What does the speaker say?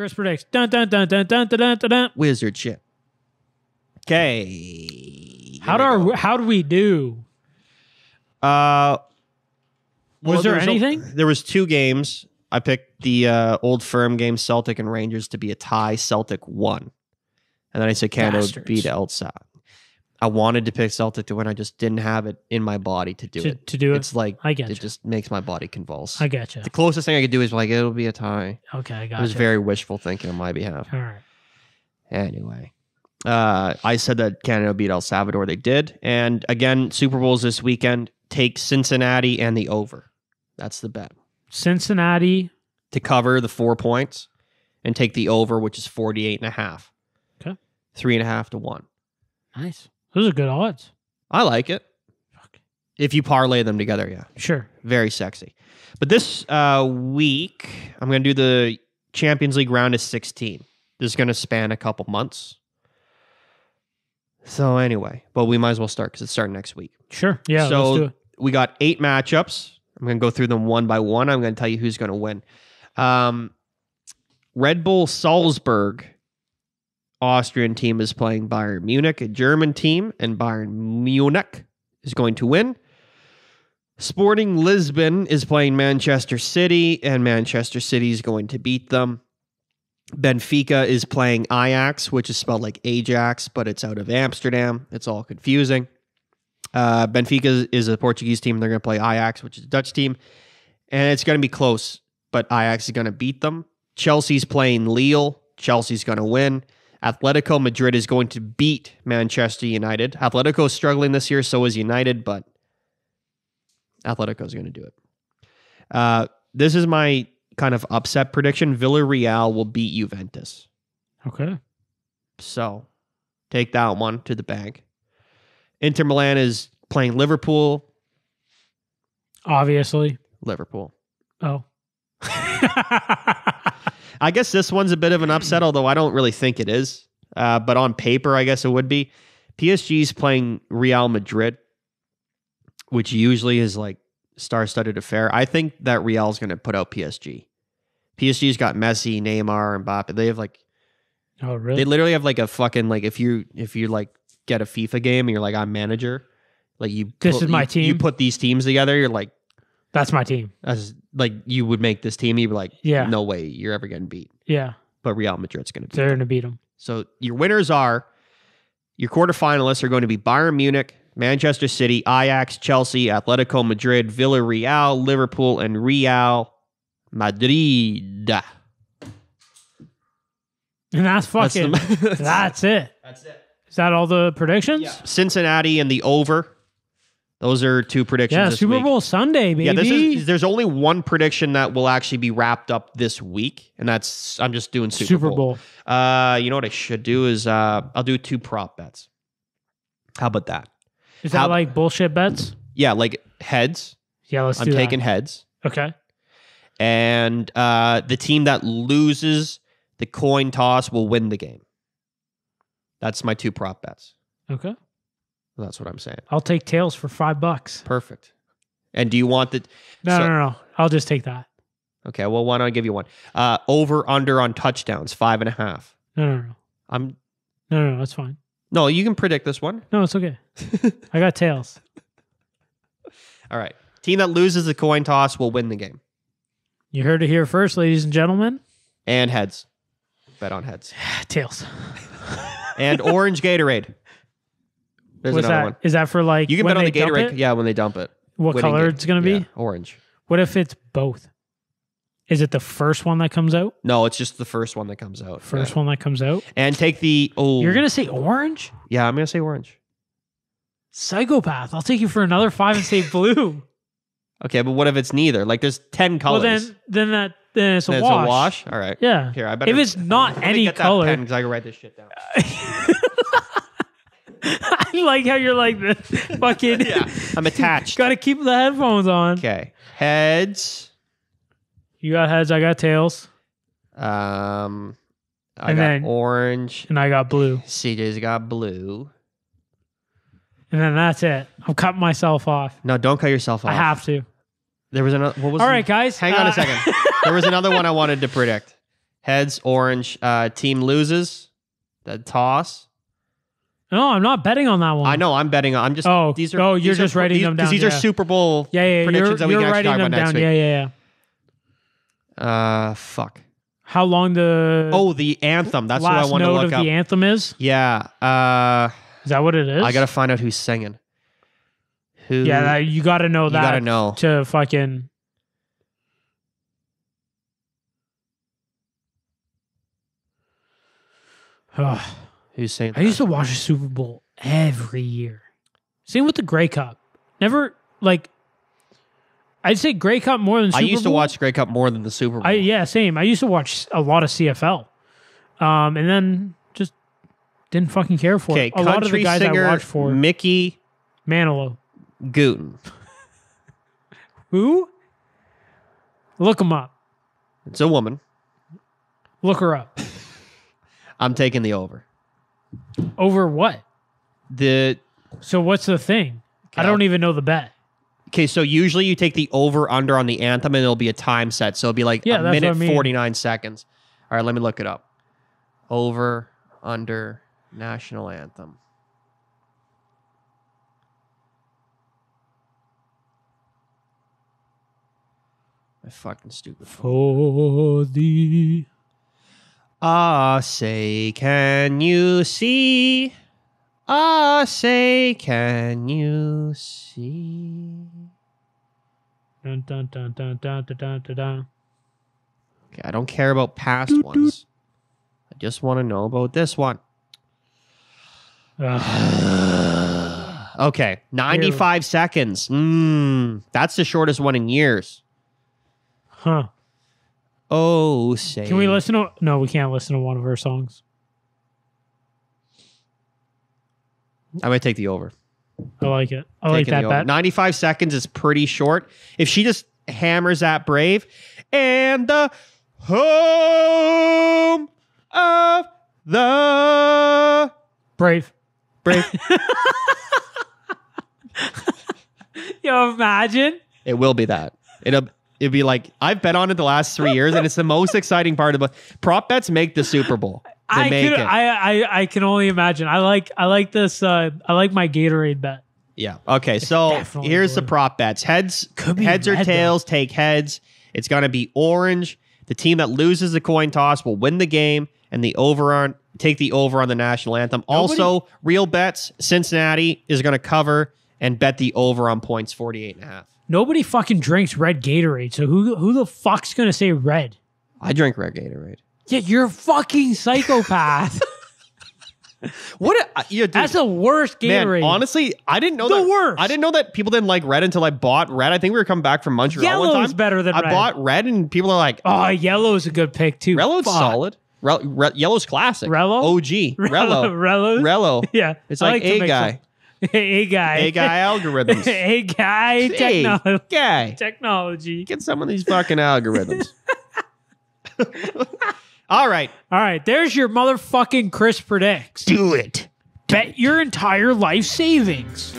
Chris predicts. Dun dun dun dun dun dun dun dun. dun. Wizard shit. Okay. How do our, how do we do? Uh, Was well, there was a- anything? there was two games. I picked the uh, old firm game, Celtic and Rangers, to be a tie. Celtic won, and then I said Canada Bastards. beat Elsa. I wanted to pick Celtic to win. I just didn't have it in my body to do To, it. to do it. It's like I get it just makes my body convulse. I get you. the closest thing I could do is like it'll be a tie. Okay, I got It was you. very wishful thinking on my behalf. All right. Anyway, uh, I said that Canada beat El Salvador. They did. And again, Super Bowls this weekend. Take Cincinnati and the over. That's the bet Cincinnati. to cover the four points and take the over, which is 48 and a half. Okay. Three and a half to one. Nice. Those are good odds. I like it. If you parlay them together, yeah. Sure. Very sexy. But this uh, week, I'm going to do the Champions League round of 16. This is going to span a couple months. So, anyway, but we might as well start because it's starting next week. Sure. Yeah. So- let's do it. We got eight matchups. I'm going to go through them one by one. I'm going to tell you who's going to win. Um, Red Bull Salzburg, Austrian team, is playing Bayern Munich, a German team, and Bayern Munich is going to win. Sporting Lisbon is playing Manchester City, and Manchester City is going to beat them. Benfica is playing Ajax, which is spelled like Ajax, but it's out of Amsterdam. It's all confusing. Uh, Benfica is- a Portuguese team. They're going to play Ajax, which is a Dutch team, and it's going to be close. But Ajax is going to beat them. Chelsea's playing Lille. Chelsea's going to win. Atletico Madrid is going to beat Manchester United. Atletico is struggling this year, so is United, but Atletico is going to do it. Uh, this is my kind of upset prediction. Villarreal will beat Juventus. Okay. So take that one to the bank. Inter Milan is playing Liverpool. Obviously. Liverpool. Oh. I guess this one's a bit of an upset, although I don't really think it is. Uh, but on paper, I guess it would be. PSG's playing Real Madrid, which usually is like star-studded affair. I think that Real's going to put out PSG. PSG's got Messi, Neymar, and Mbappe. They have like oh, really? They literally have like a fucking like if you if you like get a FIFA game and you're like I'm manager, like you This put- is my you- team? You put these teams together, you're like That's my team. as like you would make this team. You'd be like, Yeah. no way, you're ever getting beat. Yeah. But Real Madrid's going to beat. They're them. going to beat them. So your winners are your quarterfinalists are going to be Bayern Munich, Manchester City, Ajax, Chelsea, Atletico Madrid, Villarreal, Liverpool, and Real Madrid. And that's That's the- fucking. That's, it. That's it. Is that all the predictions? Yeah. Cincinnati and the over. Those are two predictions. Yeah, Super week. Bowl Sunday, baby. Yeah, this is. There's only one prediction that will actually be wrapped up this week, and that's I'm just doing Super, Super Bowl. Bowl. Uh, you know what I should do is uh, I'll do two prop bets. How about that? Is that like bullshit bets? Yeah, like heads. Yeah, let's I'm taking that. heads, Okay. and uh, the team that loses the coin toss will win the game. That's my two prop bets. Okay. That's what I'm saying. I'll take tails for five bucks. Perfect. And do you want the? No, So- no, no, no. I'll just take that. Okay, well, why don't I give you one? Uh, over under on touchdowns, five and a half. No, no, no. I'm No, no, no. That's fine. no, you can predict this one. No, it's okay. I got tails. All right. Team that loses the coin toss will win the game. You heard it here first, ladies and gentlemen. And heads. Bet on heads. Tails. And orange Gatorade. There's What's another that? Is one. that for like You can bet on the Gatorade. Yeah, when they dump it. What Winning color it's gonna be? Yeah, orange. What if it's both? Is it the first one that comes out? No, it's just the first one that comes out. First Yeah. one that comes out? And take the oh You're gonna say orange? Yeah, I'm gonna say orange. Psychopath. I'll take you for another five and say blue. Okay, but what if it's neither? Like there's ten colors. Well then then that then it's a Then wash. it's a wash. All right. Yeah. Here, I better if it's not any color. because I can write this shit down. I like how you're like this. Fucking yeah. I'm attached. Gotta keep the headphones on. Okay. Heads. You got heads, I got tails, Um, I And got then- orange. and I got blue. CJ's got blue. And then that's it. I'm cutting myself off. No, don't cut yourself off. I have to. There was another. What was? All the- right, guys. Hang on Uh, a second. there was another one I wanted to predict. Heads, orange. Uh, team loses. The toss. No, I'm not betting on that one. I know. I'm betting. I'm just. Oh, these are. oh, you're these are- just writing these- them down, These yeah. are Super Bowl Yeah, yeah, predictions you're, that we you're can actually writing talk them about next down. week. Yeah, yeah, yeah. Uh, fuck. How long the Oh, the anthem. That's what I want to look of up. the anthem is? yeah. Uh, Is that what it is? I gotta find out who's singing. Who? Yeah, that, you got to know that. you gotta know. to fucking. Ugh. Who's singing? I used to watch the Super Bowl every year. Same with the Grey Cup. Never like. I'd say Grey Cup more than I Super used to Bowl. watch Grey Cup more than the Super Bowl. I yeah, same. I used to watch a lot of CFL, um, and then just didn't fucking care for it. A lot of the country guys singer I watched for Mickey Manilow. Guyton. Who? Look him up. It's a woman. Look her up. I'm taking the over. Over what? The So what's the thing? I don't even know the bet. okay, so usually you take the over under on the anthem, and it'll be a time set. So it'll be like Yeah, a that's what minute I mean. forty nine seconds. All right, let me look it up. Over under national anthem. My fucking stupid. phone. For the Ah, say, can you see? Ah, say, can you see? dun dun dun dun dun dun dun dun. dun. Okay, I don't care about past ones. I just want to know about this one. Okay, 95 seconds. Mm, that's the shortest one in years. huh? Oh, say. Can we listen to? No, we can't listen to one of her songs. I might take the over. I like it. I like that bet. 95 seconds is pretty short. If she just hammers that brave and the home of the Brave. brave, Yo, imagine. it will be that. It'll it'll be like I've bet on it the last three years, and it's the most exciting part of the prop bets make the Super Bowl. They I make can, it. I, I I can only imagine. I like I like this. Uh, I like my Gatorade bet. Yeah. Okay. So here's the prop bets. Heads, Could be heads or red, though. tails. Take heads. It's gonna be orange. The team that loses the coin toss will win the game, and the over on take the over on the national anthem. Also, real bets. Cincinnati is gonna cover and bet the over on points 48 and a half. Nobody fucking drinks red Gatorade. So who who the fuck's gonna say red? I drink red Gatorade. Yeah, you're a fucking psychopath. What? A, yeah, dude, That's the worst man. Gatorade. Honestly, I didn't know The that. worst. I didn't know that people didn't like red until I bought red. I think we were coming back from Montreal one Yellow's time. better than I red. bought red, and people are like, oh, yellow's a good pick too. Fuck. solid. Re- Re- Yellow's classic. Rello? OG. Rello. Rello. Rello. Yeah, It's I like, to a guy. them. a guy. A guy algorithms. a guy. Hey, Techno- guy. technology. Get some of these fucking algorithms. All right. All right, there's your motherfucking Chris predicts. Do it. Bet your entire life savings.